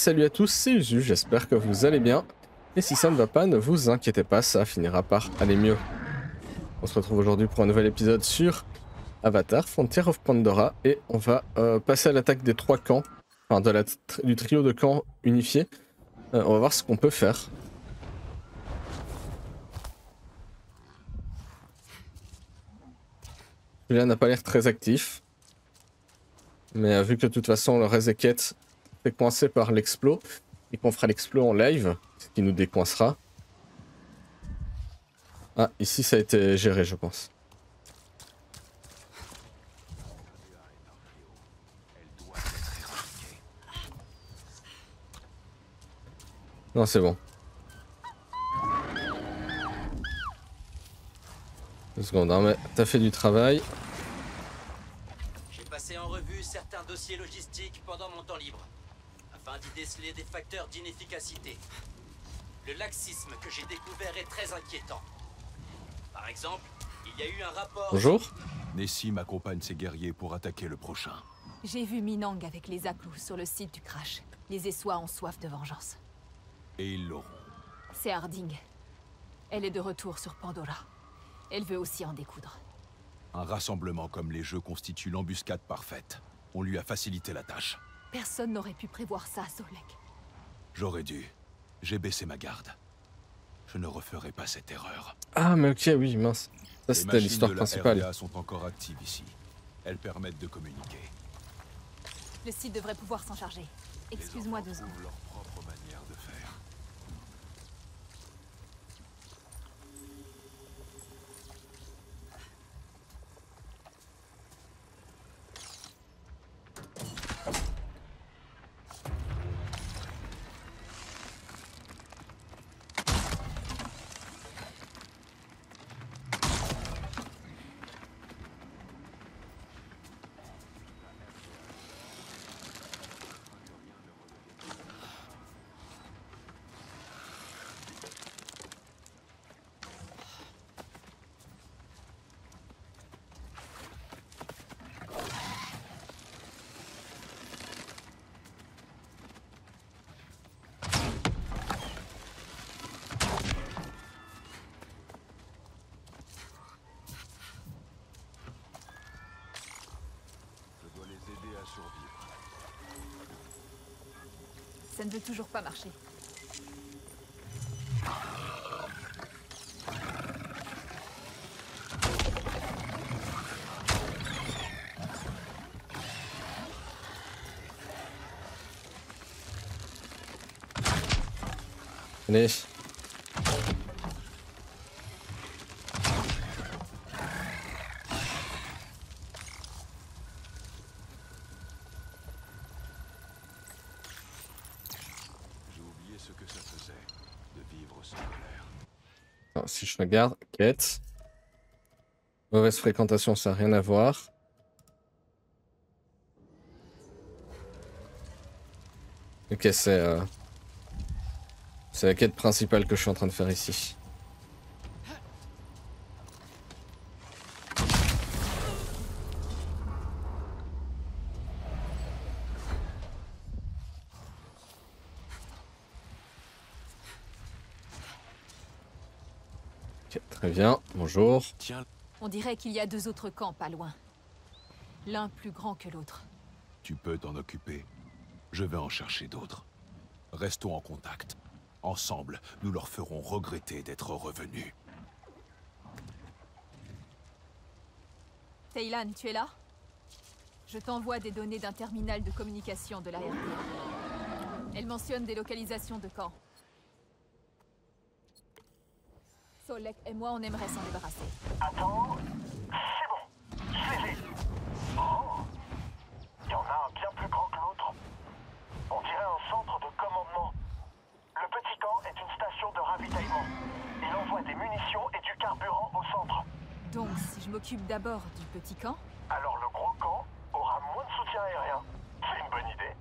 Salut à tous, c'est Uzu, j'espère que vous allez bien. Et si ça ne va pas, ne vous inquiétez pas, ça finira par aller mieux. On se retrouve aujourd'hui pour un nouvel épisode sur Avatar, Frontier of Pandora, et on va euh, passer à l'attaque des trois camps, enfin du trio de camps unifiés. Euh, on va voir ce qu'on peut faire. Celui-là n'a pas l'air très actif. Mais euh, vu que de toute façon le Rezeket est coincé par l'explo, et qu'on fera l'explo en live, ce qui nous décoincera. Ah, ici ça a été géré je pense. Non, c'est bon. Deux secondes, hein, mais t'as fait du travail. J'ai passé en revue certains dossiers logistiques pendant mon temps libre, afin d'y déceler des facteurs d'inefficacité. Le laxisme que j'ai découvert est très inquiétant. Par exemple, il y a eu un rapport... Bonjour. Nessie m'accompagne ses guerriers pour attaquer le prochain. J'ai vu Minang avec les Aklous sur le site du crash. Les Essois ont soif de vengeance. Et ils l'auront. C'est Harding. Elle est de retour sur Pandora. Elle veut aussi en découdre. Un rassemblement comme les jeux constitue l'embuscade parfaite. On lui a facilité la tâche. Personne n'aurait pu prévoir ça, Solek. J'aurais dû. J'ai baissé ma garde. Je ne referai pas cette erreur. Ah, mais ok, oui, mince. Ça, Les c'était l'histoire principale. RDA sont encore actives ici. Elles permettent de communiquer. Le site devrait pouvoir s'en charger. Les Excuse-moi deux secondes. trouvent leur propre manière de faire. Je dois les aider à survivre. Ça ne veut toujours pas marcher. Je regarde, quête. Mauvaise fréquentation, ça n'a rien à voir. Ok, c'est... euh, C'est la quête principale que je suis en train de faire ici. Ok, très bien. Bonjour. Tiens, On dirait qu'il y a deux autres camps pas loin. L'un plus grand que l'autre. tu peux t'en occuper. Je vais en chercher d'autres. Restons en contact. Ensemble, nous leur ferons regretter d'être revenus. Taylan, tu es là? Je t'envoie des données d'un terminal de communication de la RDA. Elle mentionne des localisations de camps. Solek et moi, on aimerait s'en débarrasser. Attends, c'est bon, je les ai. Oh, il y en a un bien plus grand que l'autre. On dirait un centre de commandement. Le petit camp est une station de ravitaillement. Il envoie des munitions et du carburant au centre. Donc, si je m'occupe d'abord du petit camp, Alors le gros camp aura moins de soutien aérien. C'est une bonne idée.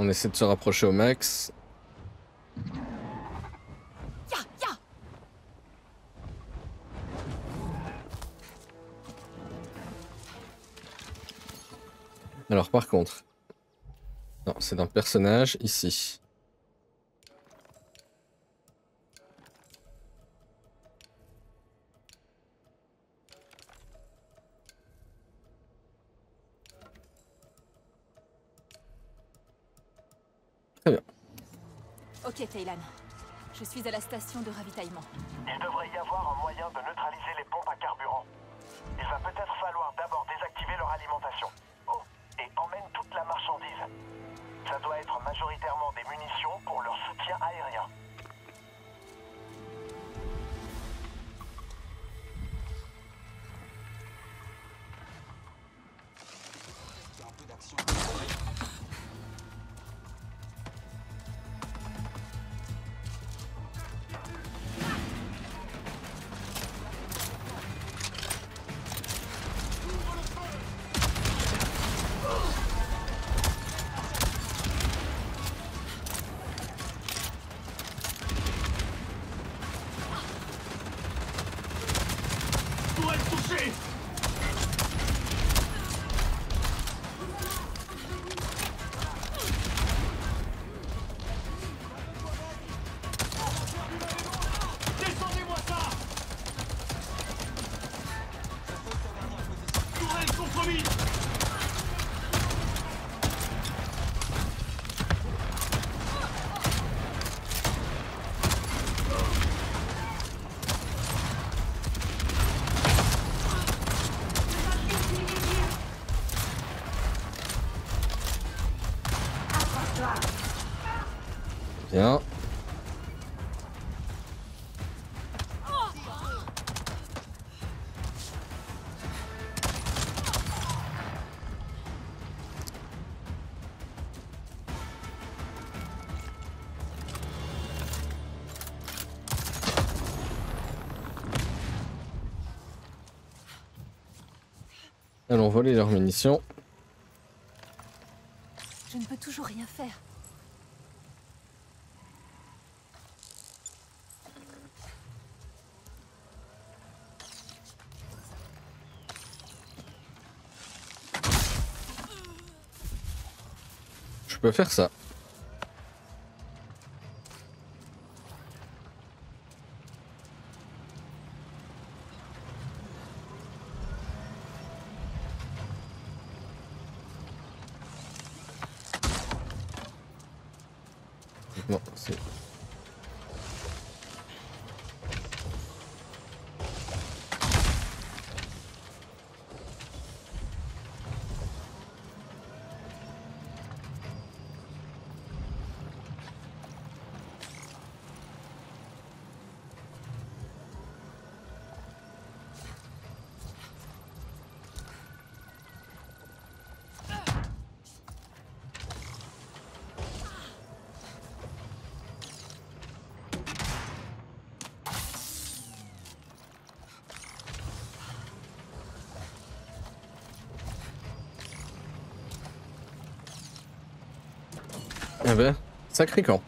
On essaie de se rapprocher au max. Alors par contre... Non, c'est d'un personnage ici. Ok, Taylan. Je suis à la station de ravitaillement. Il devrait y avoir un moyen de neutraliser les pompes à carburant. Il va peut-être falloir d'abord désactiver leur alimentation. Oh, et emmène toute la marchandise. Ça doit être majoritairement des munitions pour leur soutien aérien. Bien. Allons voler leurs munitions. Je ne peux toujours rien faire. Je peux faire ça. Ah ben, sacré camp.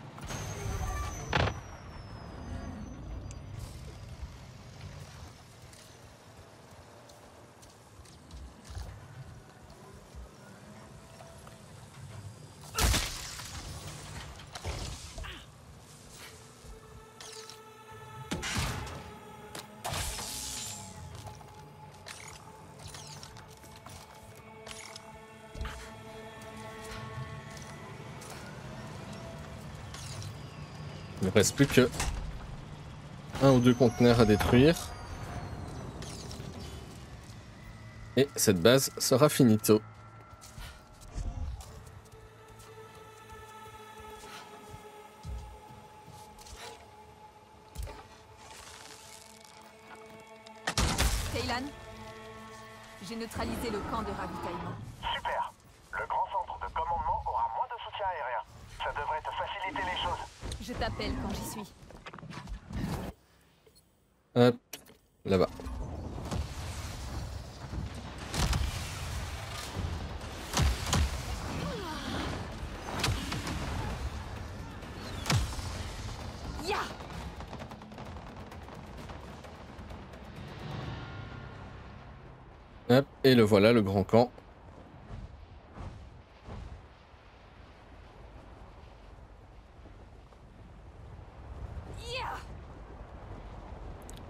Il ne reste plus que un ou deux conteneurs à détruire. Et cette base sera finito. Et le voilà, le grand camp.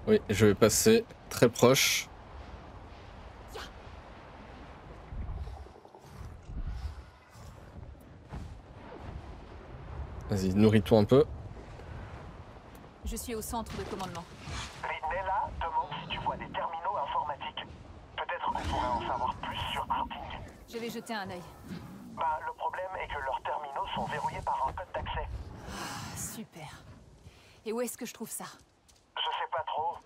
Oui, je vais passer très proche. Vas-y, nourris-toi un peu. Je suis au centre de commandement. Nella demande si tu vois des terminaux informatiques. Peut-être qu'on pourrait en savoir plus sur Arting. Je vais jeter un œil. Bah, le problème est que leurs terminaux sont verrouillés par un code d'accès. Ah, super. Et où est-ce que je trouve ça? Je sais pas trop.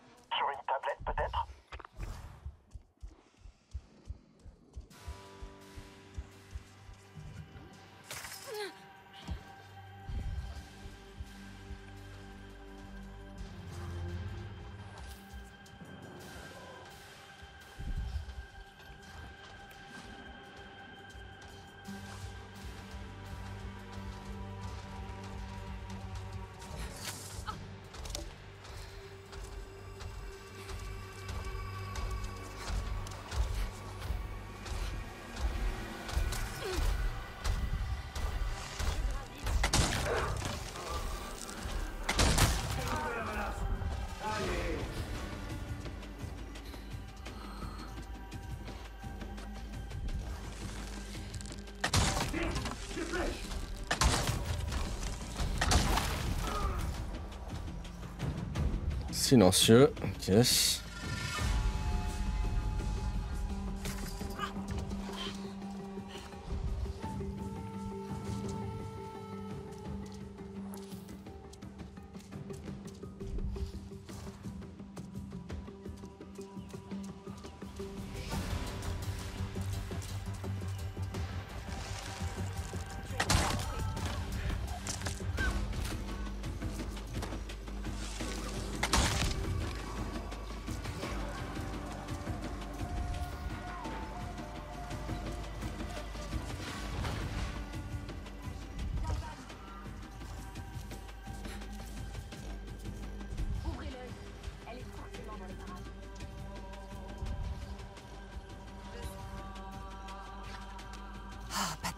Silencieux. Ok.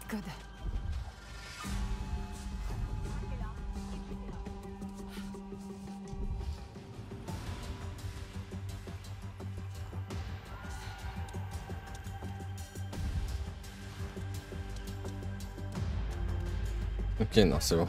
Ah, pas de code. Ok, non, c'est bon.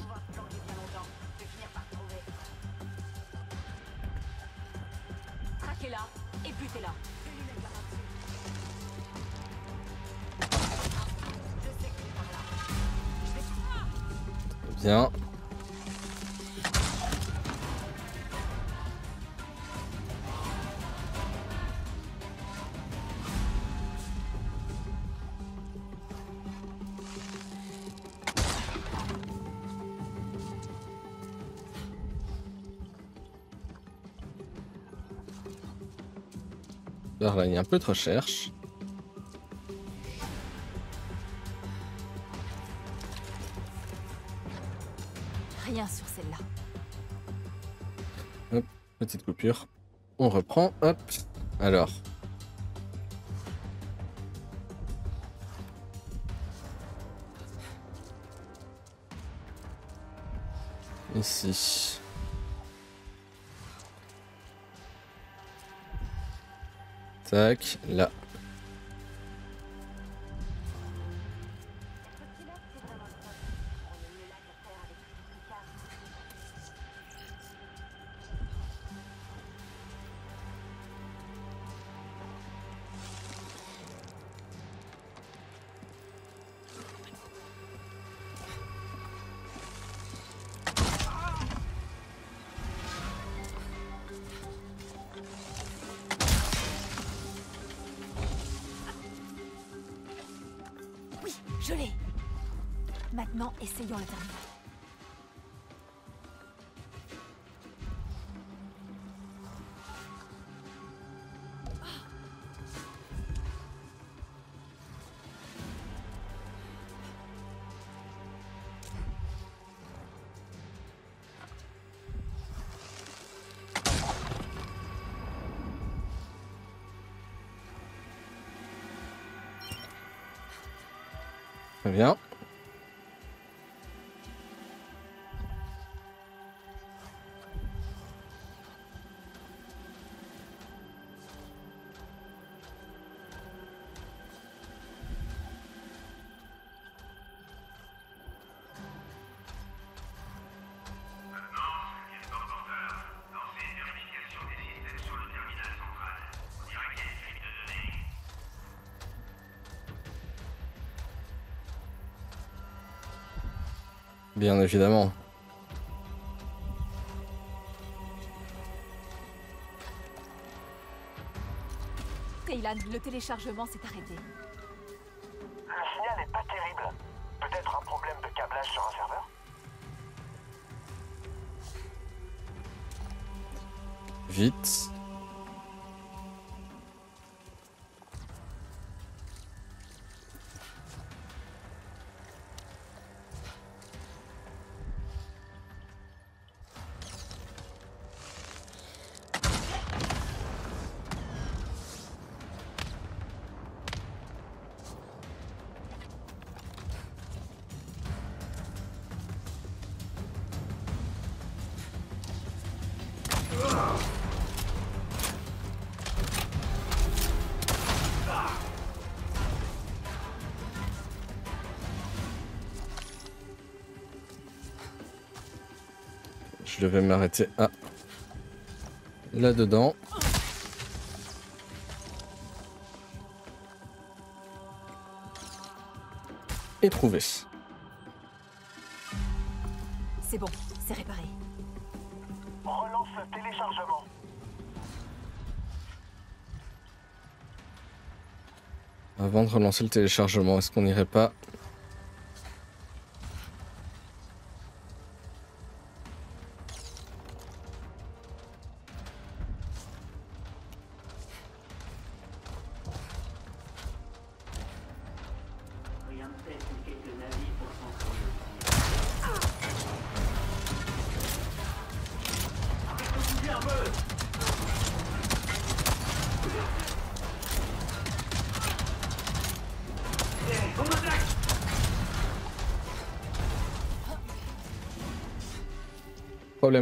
Alors là, il y a un peu de recherche. Hop. Alors. Ici. Tac, là. Oui, je l'ai. Maintenant, essayons le terminal. Bien évidemment. Taylan, le téléchargement s'est arrêté. Le signal est pas terrible. Peut-être un problème de câblage sur un serveur Vite. Je devais m'arrêter à là-dedans. Et trouver. C'est bon, c'est réparé. Relance le téléchargement. Avant de relancer le téléchargement, est-ce qu'on n'irait pas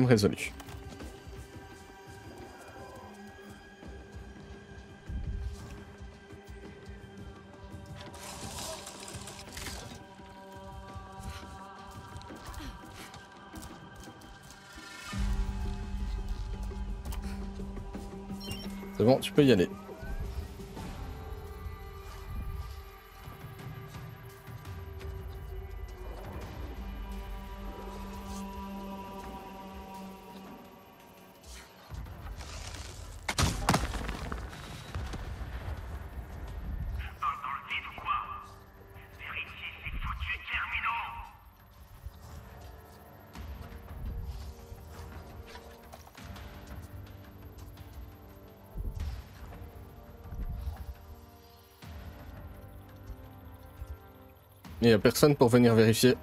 Résolu. C'est bon, tu peux y aller. Il n'y a personne pour venir vérifier.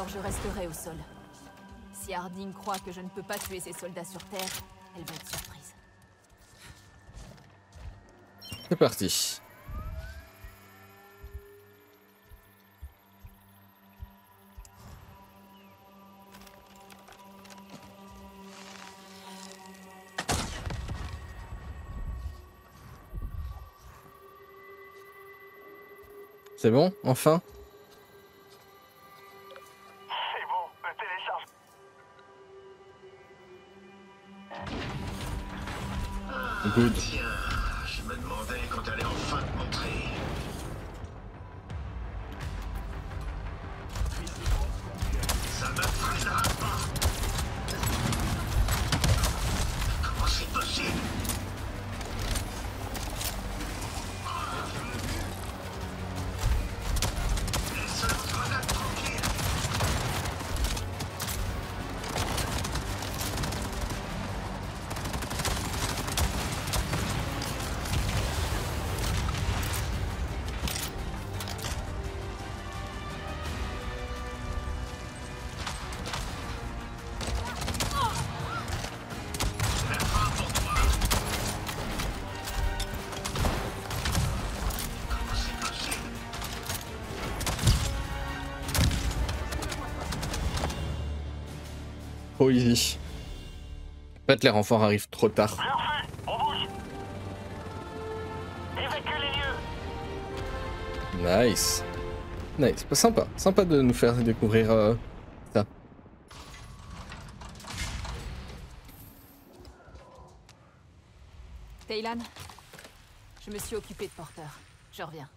Alors je resterai au sol. Si Harding croit que je ne peux pas tuer ses soldats sur Terre, elle va être surprise. C'est parti. C'est bon, enfin? Good. Trop easy. En fait, les renforts arrivent trop tard. Nice. Nice. Pas sympa. Sympa de nous faire découvrir euh, ça. Taylan, je me suis occupé de Porter. Je reviens.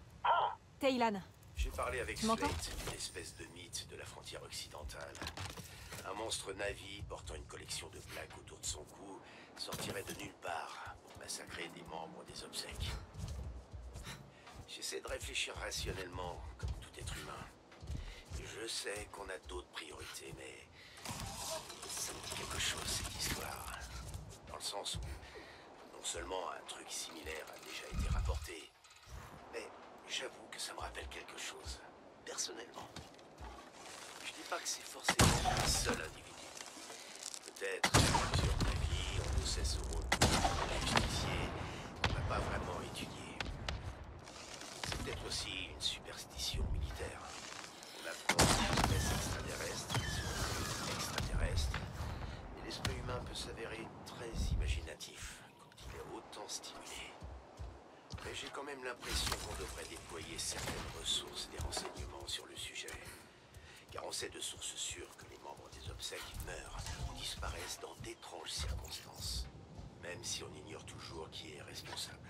Taylan, J'ai parlé avec Slate, une espèce de mythe de la frontière occidentale. Un monstre Navi portant une collection de plaques autour de son cou sortirait de nulle part pour massacrer des membres des obsèques. J'essaie de réfléchir rationnellement, comme tout être humain. Je sais qu'on a d'autres priorités, mais ça me dit quelque chose cette histoire. Dans le sens où non seulement un truc similaire a déjà été rapporté, mais j'avoue que ça me rappelle quelque chose, personnellement. Pas que c'est forcément un seul individu. Peut-être plusieurs avis, on possède ce rôle justicier qu'on n'a pas vraiment étudié. C'est peut-être aussi une superstition militaire. On apprend une espèce extraterrestre sur une extraterrestre. Et l'esprit humain peut s'avérer très imaginatif quand il est autant stimulé. Mais j'ai quand même l'impression qu'on devrait déployer certaines ressources et des renseignements sur le sujet. Car on sait de sources sûres que les membres des obsèques meurent ou disparaissent dans d'étranges circonstances. Même si on ignore toujours qui est responsable.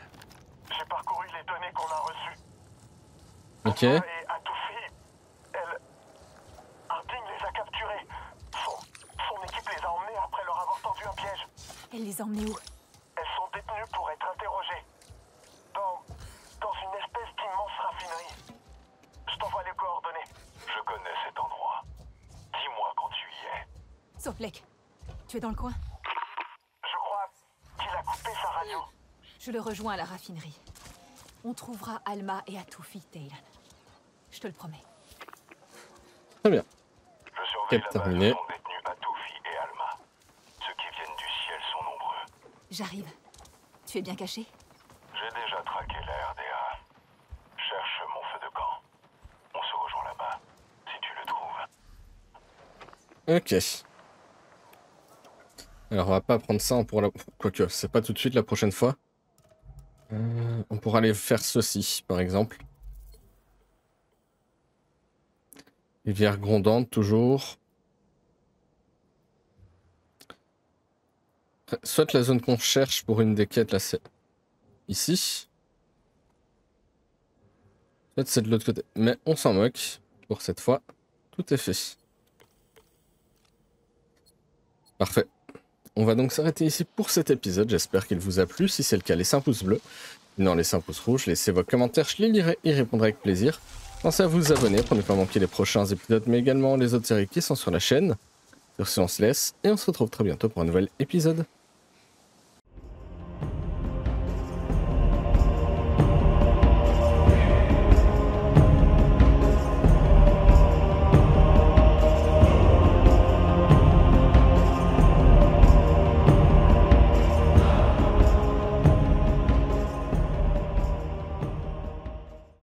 J'ai parcouru les données qu'on a reçues. Ok. Et Atoufi, elle... Harding les a capturés. Son... Son équipe les a emmenés après leur avoir tendu un piège. elle les a emmenés où? Elles sont détenues pour être interrogées. Tu es dans le coin? Je crois qu'il a coupé sa radio. Je le rejoins à la raffinerie. On trouvera Alma et Atoufi, Taylan. Je te le promets. Très bien. Je surveille Cap la base terminé. détenus Atoufi et Alma. Ceux qui viennent du ciel sont nombreux. J'arrive. Tu es bien caché? J'ai déjà traqué la RDA. Cherche mon feu de camp. On se rejoint là-bas, si tu le trouves. Ok. Alors on va pas prendre ça, on pourra la... Quoique, c'est pas tout de suite la prochaine fois. Euh, on pourra aller faire ceci, par exemple. Rivière grondante, toujours. Soit la zone qu'on cherche pour une des quêtes, là, c'est ici. Soit c'est de l'autre côté. Mais on s'en moque. Pour cette fois, tout est fait. Parfait. On va donc s'arrêter ici pour cet épisode. J'espère qu'il vous a plu. Si c'est le cas, laissez un pouce bleu. Sinon, laissez un pouce rouge. Laissez vos commentaires. Je les lirai et répondrai avec plaisir. Pensez à vous abonner pour ne pas manquer les prochains épisodes, mais également les autres séries qui sont sur la chaîne. Sur ce, on se laisse et on se retrouve très bientôt pour un nouvel épisode.